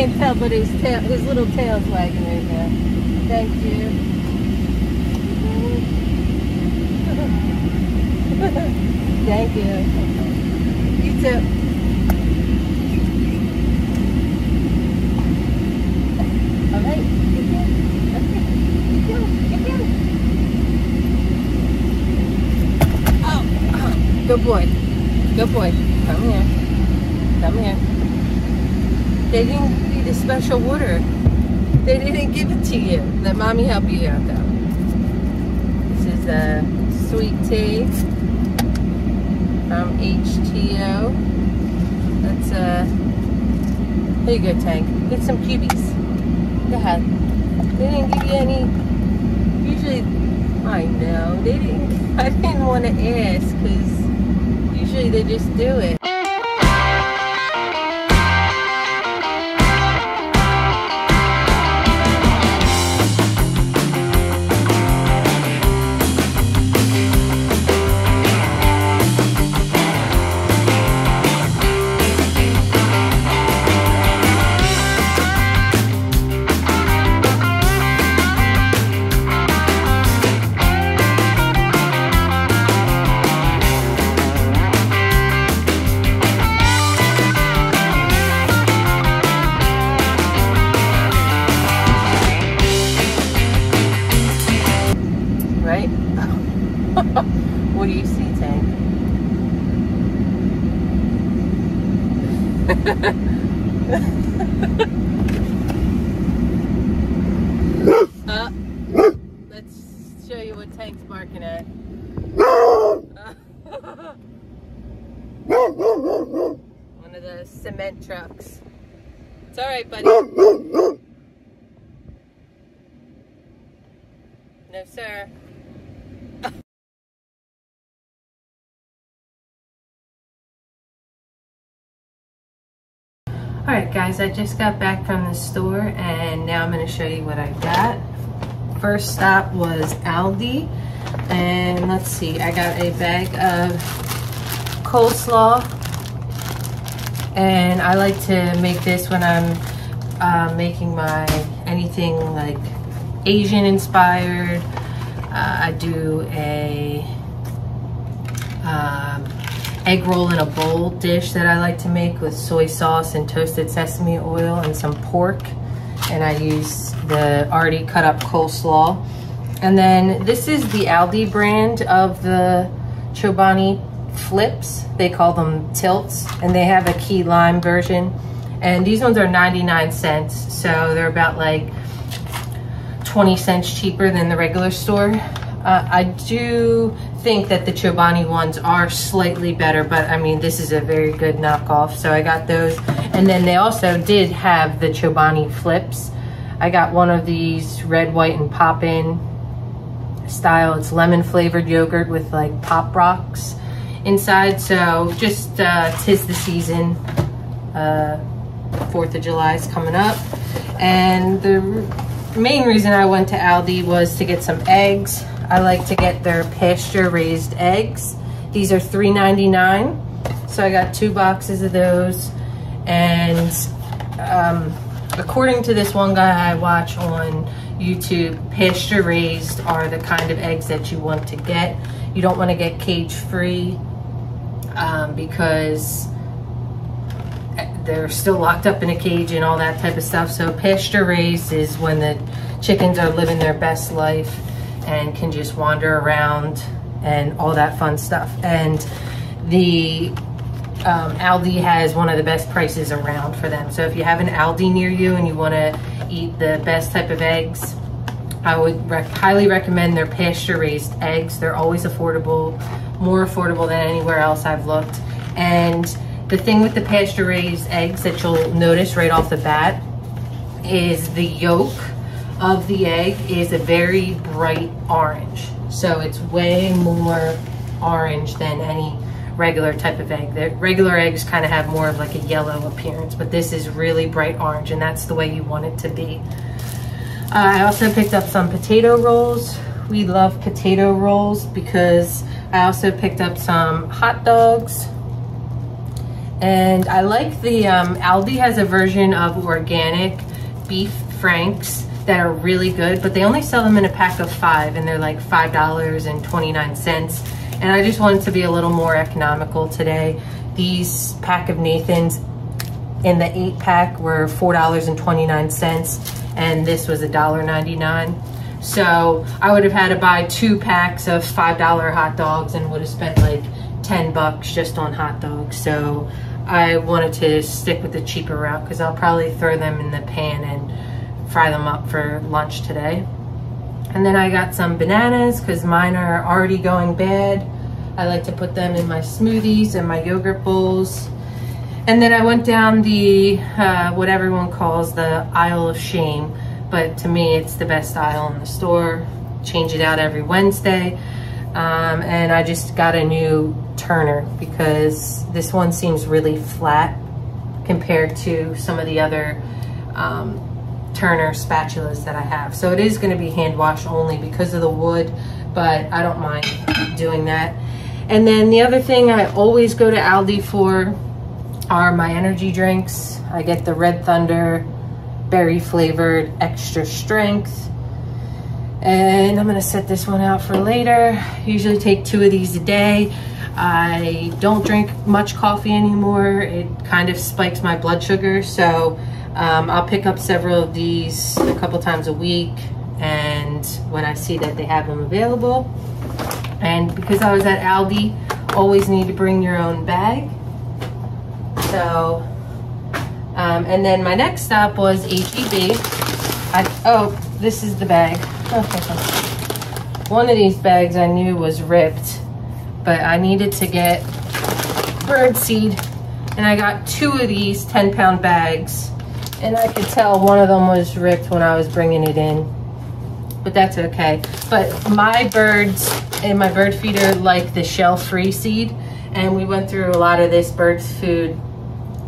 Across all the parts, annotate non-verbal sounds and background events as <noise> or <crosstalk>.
can't tell, but his tail, his little tail's wagging right now. Thank you. <laughs> Thank you. You too. All right. Oh, good boy. Good boy. Come here. Come here. They didn't special order. They didn't give it to you. Let mommy help you out though. This is a sweet tea from HTeaO. That's uh here you go, Tank. Get some cubies. Go ahead. They didn't give you any usually I know. They didn't I didn't want to ask because usually they just do it. Right? <laughs> what do you see, Tank? <laughs> uh, let's show you what Tank's barking at. <laughs> One of the cement trucks. It's all right, buddy. No, sir. Alright guys, I just got back from the store and now I'm going to show you what I got. First stop was Aldi and let's see, I got a bag of coleslaw and I like to make this when I'm uh, making my anything like Asian inspired. Uh, I do a um, egg roll in a bowl dish that I like to make with soy sauce and toasted sesame oil and some pork. And I use the already cut up coleslaw. And then this is the Aldi brand of the Chobani flips. They call them tilts and they have a key lime version. And these ones are 99 cents. So they're about like 20 cents cheaper than the regular store. Uh, I do think that the Chobani ones are slightly better, but I mean, this is a very good knockoff. So I got those. And then they also did have the Chobani flips. I got one of these red, white, and pop-in style. It's lemon flavored yogurt with like pop rocks inside. So just uh, tis the season. Uh, 4th of July is coming up. And the main reason I went to Aldi was to get some eggs. I like to get their pasture raised eggs. These are $3.99. So I got two boxes of those. And um, according to this one guy I watch on YouTube, pasture raised are the kind of eggs that you want to get. You don't want to get cage free um, because they're still locked up in a cage and all that type of stuff. So pasture raised is when the chickens are living their best life and can just wander around and all that fun stuff. And the um, Aldi has one of the best prices around for them. So if you have an Aldi near you and you want to eat the best type of eggs, I would rec highly recommend their pasture raised eggs. They're always affordable more affordable than anywhere else I've looked. And the thing with the pasture raised eggs that you'll notice right off the bat is the yolk of the egg is a very bright orange. So it's way more orange than any regular type of egg. The regular eggs kind of have more of like a yellow appearance, but this is really bright orange and that's the way you want it to be. Uh, I also picked up some potato rolls. We love potato rolls because I also picked up some hot dogs. And I like the, um, Aldi has a version of organic beef franks that are really good, but they only sell them in a pack of five and they're like $5.29. And I just wanted to be a little more economical today. These pack of Nathan's in the eight pack were $4.29 and this was $1.99. So I would have had to buy two packs of $5 hot dogs and would have spent like 10 bucks just on hot dogs. So I wanted to stick with the cheaper route because I'll probably throw them in the pan and fry them up for lunch today. And then I got some bananas because mine are already going bad. I like to put them in my smoothies and my yogurt bowls. And then I went down the, uh, what everyone calls the aisle of shame. But to me, it's the best aisle in the store. Change it out every Wednesday. Um, and I just got a new turner because this one seems really flat compared to some of the other um, turner spatulas that I have. So it is gonna be hand wash only because of the wood, but I don't mind doing that. And then the other thing I always go to Aldi for are my energy drinks. I get the Red Thunder berry flavored extra strength. And I'm gonna set this one out for later. Usually take two of these a day. I don't drink much coffee anymore. It kind of spikes my blood sugar. So um, I'll pick up several of these a couple times a week and when I see that they have them available. And because I was at Aldi, always need to bring your own bag. So, um, and then my next stop was HEB. I, oh, this is the bag. <laughs> One of these bags I knew was ripped, but I needed to get bird seed. And I got two of these 10 pound bags and I could tell one of them was ripped when I was bringing it in but that's okay but my birds and my bird feeder like the shell free seed and we went through a lot of this bird food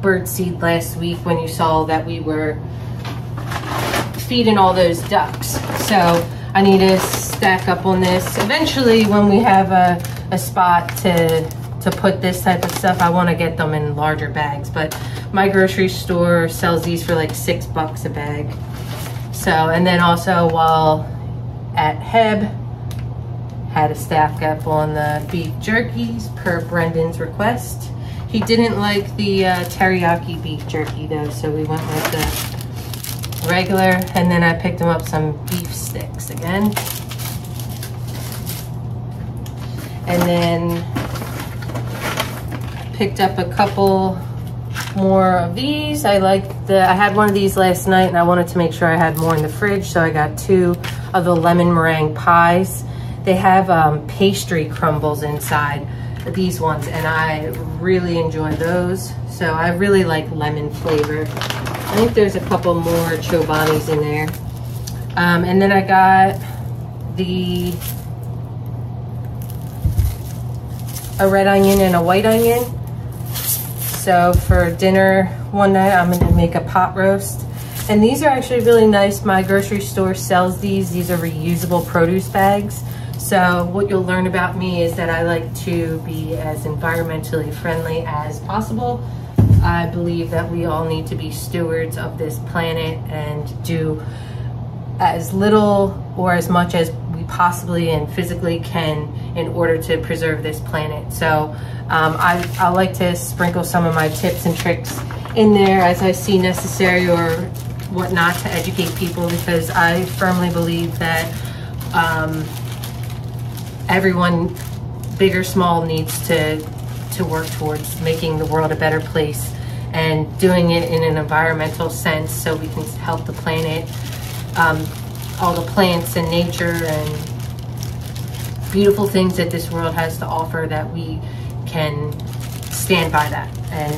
bird seed last week when you saw that we were feeding all those ducks so I need to stack up on this eventually when we have a, a spot to to put this type of stuff I want to get them in larger bags but my grocery store sells these for like six bucks a bag. So, and then also while at HEB, had a stack up on the beef jerkies per Brendan's request. He didn't like the uh, teriyaki beef jerky though, so we went with the regular, and then I picked him up some beef sticks again. And then picked up a couple more of these. I like the, I had one of these last night and I wanted to make sure I had more in the fridge. So I got two of the lemon meringue pies. They have um, pastry crumbles inside these ones and I really enjoy those. So I really like lemon flavor. I think there's a couple more Chobani's in there. Um, and then I got the a red onion and a white onion. So for dinner one night, I'm gonna make a pot roast. And these are actually really nice. My grocery store sells these. These are reusable produce bags. So what you'll learn about me is that I like to be as environmentally friendly as possible. I believe that we all need to be stewards of this planet and do as little or as much as we possibly and physically can in order to preserve this planet. So um, I, I like to sprinkle some of my tips and tricks in there as I see necessary or whatnot to educate people because I firmly believe that um, everyone, big or small, needs to, to work towards making the world a better place and doing it in an environmental sense so we can help the planet, um, all the plants and nature and beautiful things that this world has to offer that we can stand by that. And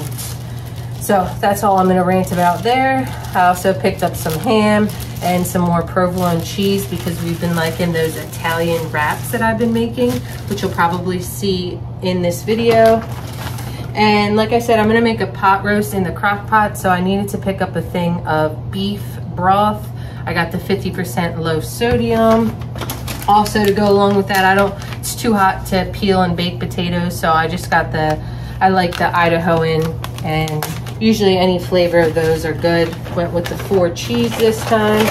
so that's all I'm gonna rant about there. I also picked up some ham and some more provolone cheese because we've been liking those Italian wraps that I've been making, which you'll probably see in this video. And like I said, I'm gonna make a pot roast in the crock pot, so I needed to pick up a thing of beef broth. I got the 50% low sodium. Also to go along with that, I don't, it's too hot to peel and bake potatoes, so I just got the, I like the Idahoan and usually any flavor of those are good. Went with the four cheese this time.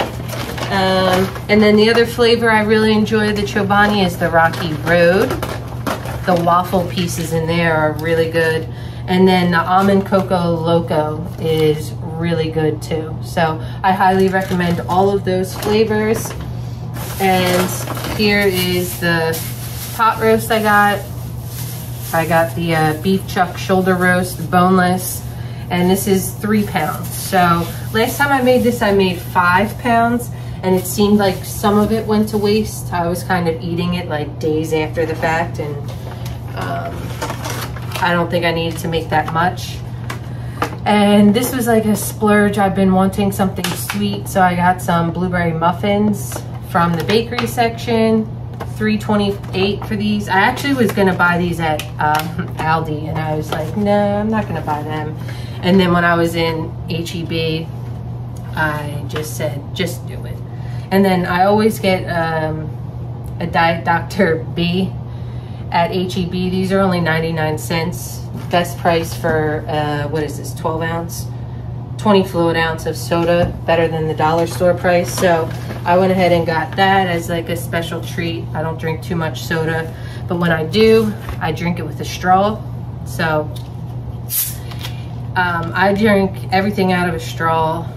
Um, and then the other flavor I really enjoy the Chobani is the Rocky Road. The waffle pieces in there are really good. And then the almond coco loco is really good too. So I highly recommend all of those flavors. And here is the pot roast I got. I got the uh, beef chuck shoulder roast, boneless, and this is three pounds. So last time I made this, I made five pounds and it seemed like some of it went to waste. I was kind of eating it like days after the fact and I don't think I needed to make that much. And this was like a splurge. I've been wanting something sweet, so I got some blueberry muffins from the bakery section. 328 for these. I actually was gonna buy these at um, <laughs> Aldi and I was like, no, I'm not gonna buy them. And then when I was in HEB, I just said, just do it. And then I always get um, a Diet Dr. B at HEB. These are only 99 cents. Best price for, uh, what is this, 12 ounce? 20 fluid ounce of soda, better than the dollar store price. So I went ahead and got that as like a special treat. I don't drink too much soda, but when I do, I drink it with a straw. So um, I drink everything out of a straw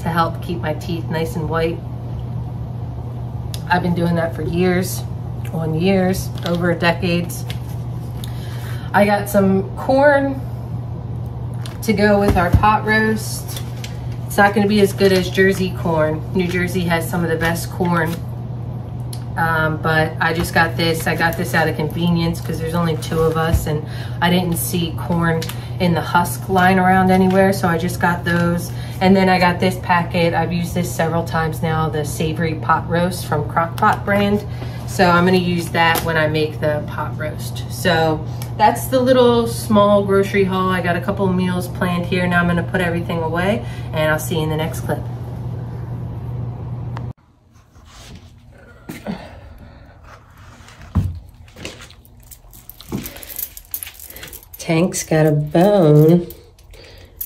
to help keep my teeth nice and white. I've been doing that for years, on years, over decades. I got some corn to go with our pot roast. It's not gonna be as good as Jersey corn. New Jersey has some of the best corn um, but I just got this. I got this out of convenience because there's only two of us and I didn't see corn in the husk line around anywhere, so I just got those. And then I got this packet. I've used this several times now, the savory pot roast from Crock-Pot brand. So I'm gonna use that when I make the pot roast. So that's the little small grocery haul. I got a couple meals planned here. Now I'm gonna put everything away and I'll see you in the next clip. Tank's got a bone.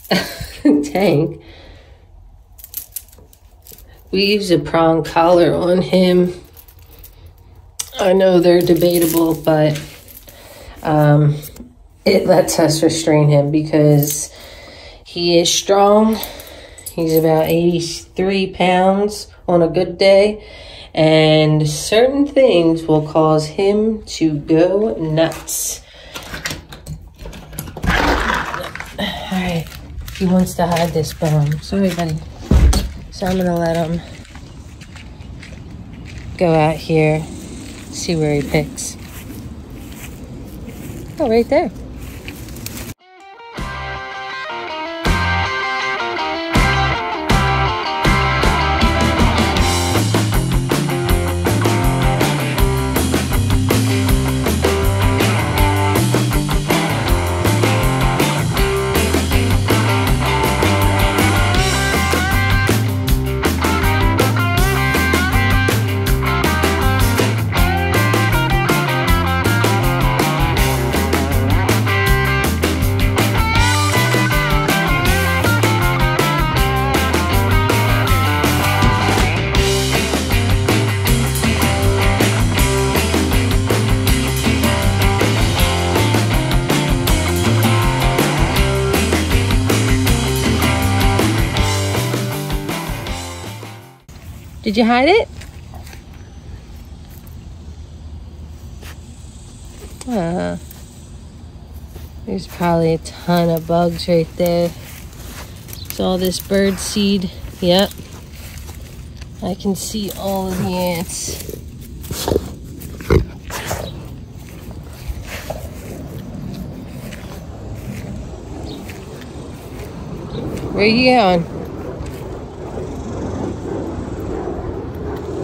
<laughs> Tank. We use a prong collar on him. I know they're debatable, but um, it lets us restrain him because he is strong. He's about 83 pounds on a good day. And certain things will cause him to go nuts. Alright, he wants to hide this bone. Sorry, buddy. So I'm gonna let him go out here, see where he picks. Oh, right there. Did you hide it? Uh, there's probably a ton of bugs right there. It's all this bird seed. Yep. I can see all of the ants. Where are you going?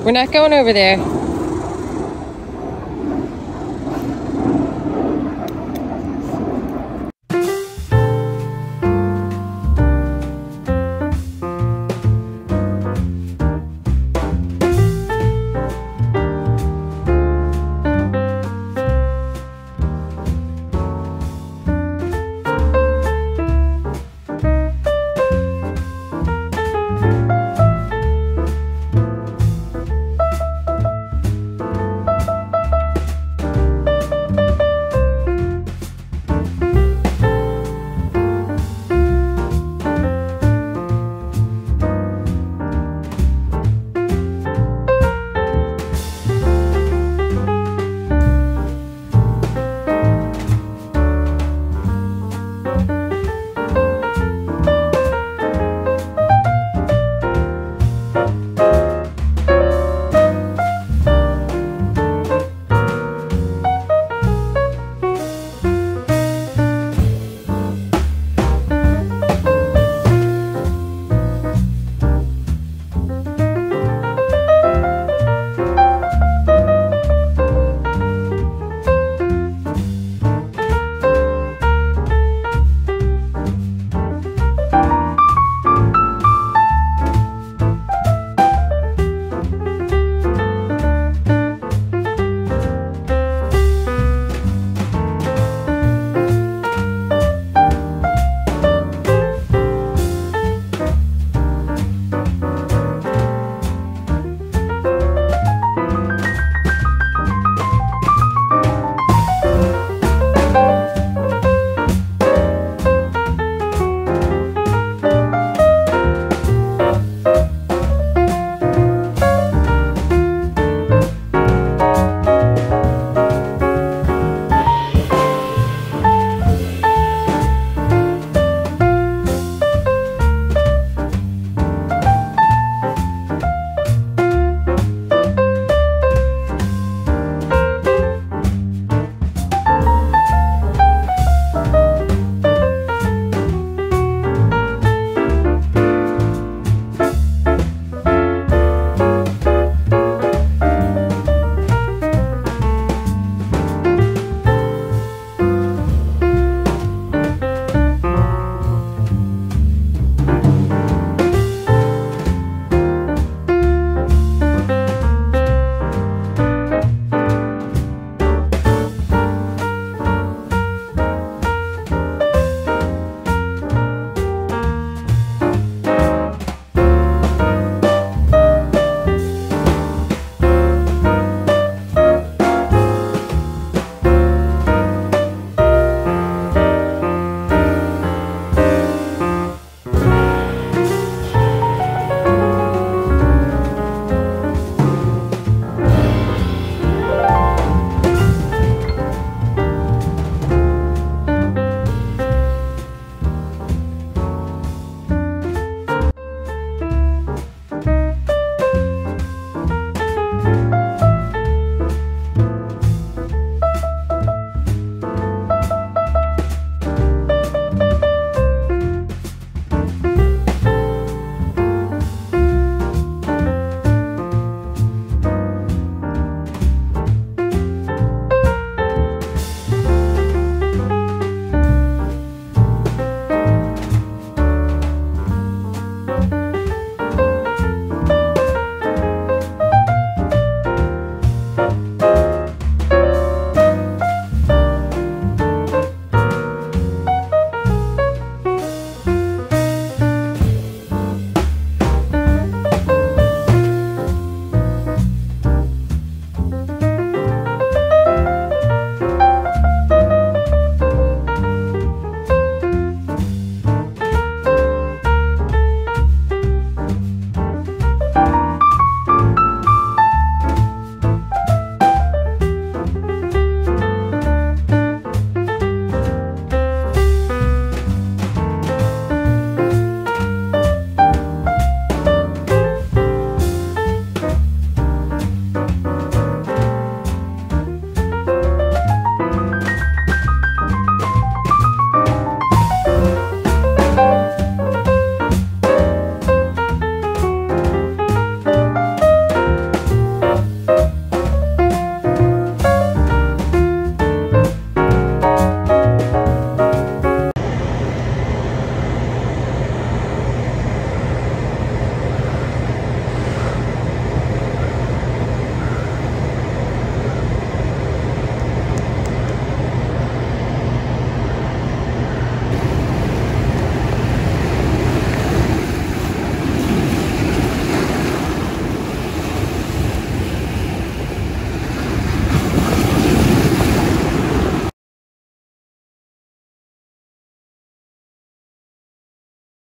We're not going over there.